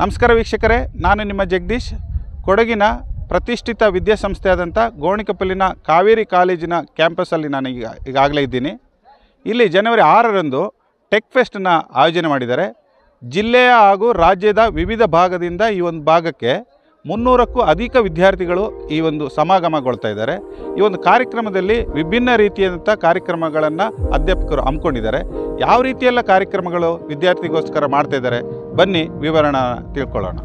ನಮಸ್ಕಾರ ವೀಕ್ಷಕರೇ, ನಾನು ನಿಮ್ಮ ಜಗದೀಶ್. ಕೊಡಗಿನ ಪ್ರತಿಷ್ಠಿತ ವಿದ್ಯಾಸಂಸ್ಥೆಯಾದಂಥ ಗೋಣಿಕಪಲ್ಲಿನ ಕಾವೇರಿ ಕಾಲೇಜಿನ ಕ್ಯಾಂಪಸ್ಸಲ್ಲಿ ನಾನು ಈಗ, ಈಗಾಗಲೇ ಇದ್ದೀನಿ. ಇಲ್ಲಿ ಜನವರಿ ಆರರಂದು ಟೆಕ್ ಫೆಸ್ಟನ್ನು ಆಯೋಜನೆ ಮಾಡಿದ್ದಾರೆ. ಜಿಲ್ಲೆಯ ಹಾಗೂ ರಾಜ್ಯದ ವಿವಿಧ ಭಾಗದಿಂದ ಈ ಒಂದು ಭಾಗಕ್ಕೆ ಮುನ್ನೂರಕ್ಕೂ ಅಧಿಕ ವಿದ್ಯಾರ್ಥಿಗಳು ಈ ಒಂದು ಸಮಾಗಮಗೊಳ್ತಾ ಇದ್ದಾರೆ. ಈ ಒಂದು ಕಾರ್ಯಕ್ರಮದಲ್ಲಿ ವಿಭಿನ್ನ ರೀತಿಯಾದಂಥ ಕಾರ್ಯಕ್ರಮಗಳನ್ನು ಅಧ್ಯಾಪಕರು ಹಮ್ಮಿಕೊಂಡಿದ್ದಾರೆ. ಯಾವ ರೀತಿಯೆಲ್ಲ ಕಾರ್ಯಕ್ರಮಗಳು ವಿದ್ಯಾರ್ಥಿಗೋಸ್ಕರ ಮಾಡ್ತಾ ಇದ್ದಾರೆ? ಬನ್ನಿ ವಿವರಣ ತಿಳ್ಕೊಳ್ಳೋಣ.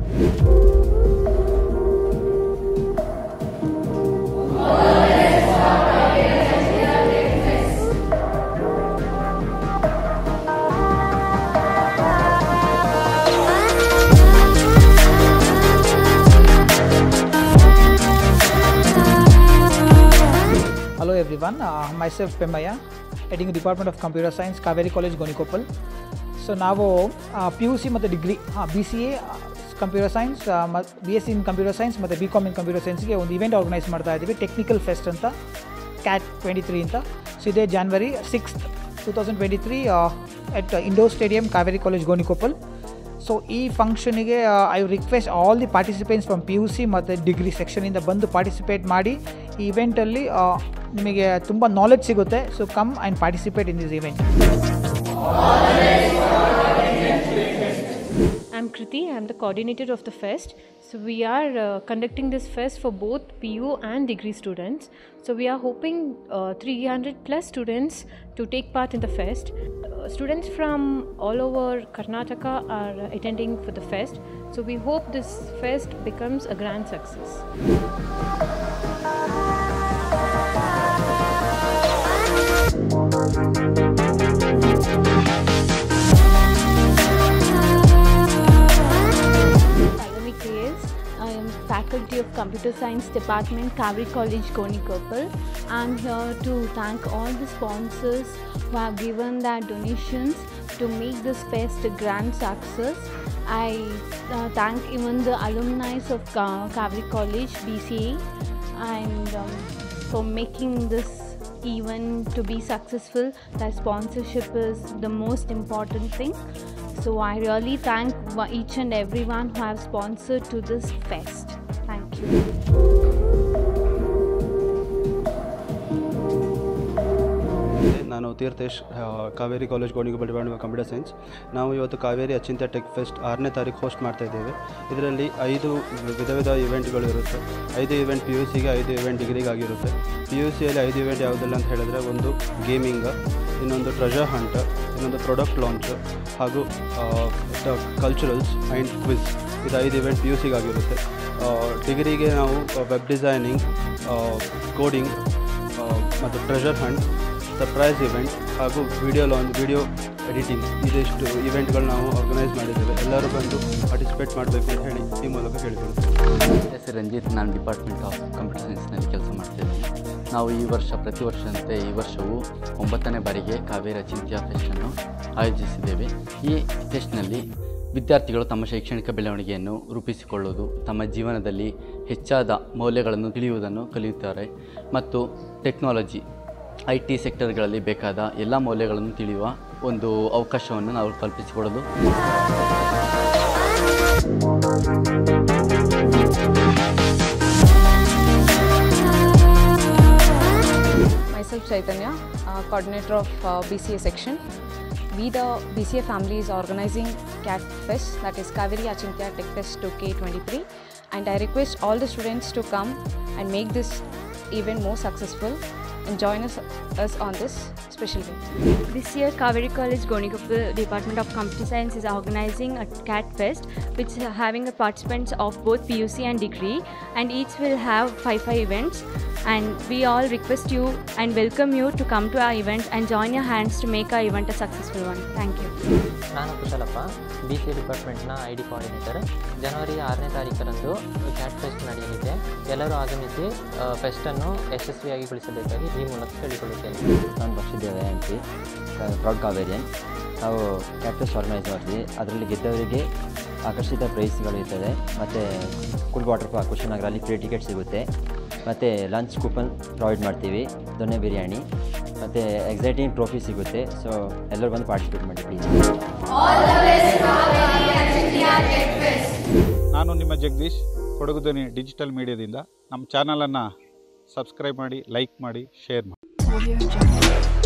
Everyone, uh, myself Pemaya, heading department of computer science Kaveri college Gonikoppal. So ನಾವು ಪಿ ಯು ಸಿ ಮತ್ತು degree B C A computer science ಮತ್ತು B S C in computer science ಮತ್ತು ಬಿ ಕಾಮ್ ಇನ್ ಕಂಪ್ಯೂಟರ್ ಸೈನ್ಸ್ಗೆ ಒಂದು event organise ಮಾಡ್ತಾ ಇದ್ದೀವಿ technical fest ಅಂತ cat twenty three ಅಂತ. ಸೊ ಇದೇ January sixth two thousand twenty three at indoor stadium Kaveri college Gonikoppal so ಈ ಫಂಕ್ಷನಿಗೆ I request all the participants from P U C ಮತ್ತು ಡಿಗ್ರಿ ಸೆಕ್ಷನಿಂದ ಬಂದು ಪಾರ್ಟಿಸಿಪೇಟ್ ಮಾಡಿ ಈ ಇವೆಂಟಲ್ಲಿ ನಿಮಗೆ ತುಂಬ ನಾಲೆಜ್ ಸಿಗುತ್ತೆ so come and participate in this event I'm Kriti, I'm the coordinator of the fest. So, we are uh, conducting this fest for both PU and degree students. So, we are hoping uh, 300 plus students to take part in the fest. Uh, students from all over Karnataka are attending for the fest. So, we hope this fest becomes a grand success. faculty of Computer Science Department, Kaveri College, Gonikoppal. I'm here to thank all the sponsors who have given their donations to make this fest a grand success. I uh, thank even the alumni of Ka- College, BCA, and um, for making this event to be successful. That sponsorship is the most important thing. So I really thank each and everyone who have sponsored to this fest. Thank you. ನಾನು Teerthesh Kaveri college ಗೋಣಿಗೆ of computer science. ನಾವು ಇವತ್ತು Kaveri Achintya tech fest ಆರನೇ ತಾರೀಕು host ಮಾಡ್ತಾ ಇದ್ದೇವೆ. ಇದರಲ್ಲಿ ಐದು ವಿಧ ವಿಧ ಇವೆಂಟ್ಗಳು ಇರುತ್ತೆ. ಐದು ಇವೆಂಟ್ ಪಿ ಯು ಸಿಗೆ ಐದು ಇವೆಂಟ್ ಡಿಗ್ರಿಗಾಗಿರುತ್ತೆ ಪಿ ಯು ಸಿಯಲ್ಲಿ ಐದು ಇವೆಂಟ್ ಯಾವುದಿಲ್ಲ ಅಂತ ಹೇಳಿದ್ರೆ ಒಂದು ಗೇಮಿಂಗ್ ಇನ್ನೊಂದು ಟ್ರೆಜರ್ ಹಂಟ್ ಇನ್ನೊಂದು ಪ್ರಾಡಕ್ಟ್ ಲಾಂಚ್ ಹಾಗೂ ಕಲ್ಚರಲ್ಸ್ ಆ್ಯಂಡ್ ಕ್ವಿಸ್ ಇದು ಐದು ಇವೆಂಟ್ ಪಿ ಯು ಸಿಗಾಗಿರುತ್ತೆ ಡಿಗ್ರಿಗೆ ನಾವು ವೆಬ್ ಡಿಸೈನಿಂಗ್ ಕೋಡಿಂಗ್ ಮತ್ತು ಟ್ರೆಜರ್ ಹಂಟ್ ಸರ್ಪ್ರೈಸ್ ಇವೆಂಟ್ ಹಾಗೂ ವಿಡಿಯೋ ಲಾಂಚ್ ವಿಡಿಯೋ ಎಡಿಟಿಂಗ್ ಇದಿಷ್ಟು ಇವೆಂಟ್ಗಳು ನಾವು ಆರ್ಗನೈಸ್ ಮಾಡಿದ್ದೇವೆ. ಎಲ್ಲರೂ ಬಂದು ಪಾರ್ಟಿಸಿಪೇಟ್ ಮಾಡಬೇಕು ಅಂತ ಹೇಳಿ ಈ ಮೂಲಕ ಹೇಳಿದರು ಹೆಸರು ರಂಜಿತ್, ನಾನು ಡಿಪಾರ್ಟ್ಮೆಂಟ್ ಆಫ್ ಕಂಪ್ಯೂಟರ್ ಸೈನ್ಸ್ನಲ್ಲಿ ಕೆಲಸ ಮಾಡ್ತಿದ್ದೀನಿ ನಾವು ಈ ವರ್ಷ, ಪ್ರತಿ ವರ್ಷದಂತೆ ಈ ವರ್ಷವೂ ಒಂಬತ್ತನೇ ಬಾರಿಗೆ ಕಾವೇರ ಚಿಂತ್ಯ ಫೆಸ್ಟನ್ನು ಆಯೋಜಿಸಿದ್ದೇವೆ. ಈ ಫೆಸ್ಟ್ನಲ್ಲಿ ವಿದ್ಯಾರ್ಥಿಗಳು ತಮ್ಮ ಶೈಕ್ಷಣಿಕ ಬೆಳವಣಿಗೆಯನ್ನು ರೂಪಿಸಿಕೊಳ್ಳುವುದು, ತಮ್ಮ ಜೀವನದಲ್ಲಿ ಹೆಚ್ಚಾದ ಮೌಲ್ಯಗಳನ್ನು ತಿಳಿಯುವುದನ್ನು ಕಲಿಯುತ್ತಾರೆ. ಮತ್ತು ಟೆಕ್ನಾಲಜಿ ಐ ಟಿ ಸೆಕ್ಟರ್ಗಳಲ್ಲಿ ಬೇಕಾದ ಎಲ್ಲ ಮೌಲ್ಯಗಳನ್ನು ತಿಳಿಯುವ ಒಂದು ಅವಕಾಶವನ್ನು ನಾವು ಕಲ್ಪಿಸಿಕೊಡೋದು myself Chaitanya coordinator of B C A section we the B C A family is organising cat fest that is Kaveri Achintya tech fest two K twenty three and I request all the students to come and make this event more successful and join us, us on this special day. This year, Kaveri College Gonikapu Department of Computer Science is organizing a CAT Fest, which is having a participants of both PUC and degree, and each will have five five events. And we all request you and welcome you to come to our event and join your hands to make our event a successful one. Thank you. ನಾನು Kushalappa B C ಡಿಪಾರ್ಟ್ಮೆಂಟ್ನ I D coordinator ಜನವರಿ ಆರನೇ ತಾರೀಕರಂದು cat fest ನಡೆಯಲಿದೆ ಎಲ್ಲರೂ ಆಗಮಿಸಿ ಫೆಸ್ಟನ್ನು ಯಶಸ್ವಿಯಾಗಿ ಯಶಸ್ವಿಯಾಗಿಗೊಳಿಸಬೇಕಾಗಿ ಈ ಮೂಲಕ ಕೇಳಿಕೊಳ್ಳುತ್ತೇನೆ ನಾನು ಬರ್ಷಿದ್ದೇವೆ ಅಂತ ಪ್ರೌಡ್ ಕಾವೇರಿಯನ್ ನಾವು ಕ್ಯಾಕ್ಟಸ್ ಆರ್ಗನೈಸ್ ಮಾಡ್ತೀವಿ. ಅದರಲ್ಲಿ ಗೆದ್ದವರಿಗೆ ಆಕರ್ಷಿತ ಪ್ರೈಸ್ಗಳು ಇರ್ತದೆ. ಮತ್ತು ಕೂಲ್ ವಾಟರ್ ಪಾರ್ಕ್ ಕುಶನಗರಲ್ಲಿ ಫ್ರೀ ಟಿಕೆಟ್ ಸಿಗುತ್ತೆ. ಮತ್ತು ಲಂಚ್ ಕೂಪನ್ ಪ್ರೊವೈಡ್ ಮಾಡ್ತೀವಿ. ದೊಣ್ಣೆ ಬಿರಿಯಾನಿ. ಮತ್ತು ಎಕ್ಸೈಟಿಂಗ್ ಟ್ರೋಫಿ ಸಿಗುತ್ತೆ. ಸೊ ಎಲ್ಲರೂ ಬಂದು ಪಾರ್ಟಿಸಿಪೇಟ್ ಮಾಡಿ ಪ್ಲೀಸ್ ನಾನು ನಿಮ್ಮ ಜಗದೀಶ್ ಕೊಡಗು ಧ್ವನಿ ಡಿಜಿಟಲ್ ಮೀಡಿಯಾದಿಂದ ನಮ್ಮ ಚಾನಲನ್ನು ಸಬ್ಸ್ಕ್ರೈಬ್ ಮಾಡಿ ಲೈಕ್ ಮಾಡಿ ಶೇರ್ ಮಾಡಿ.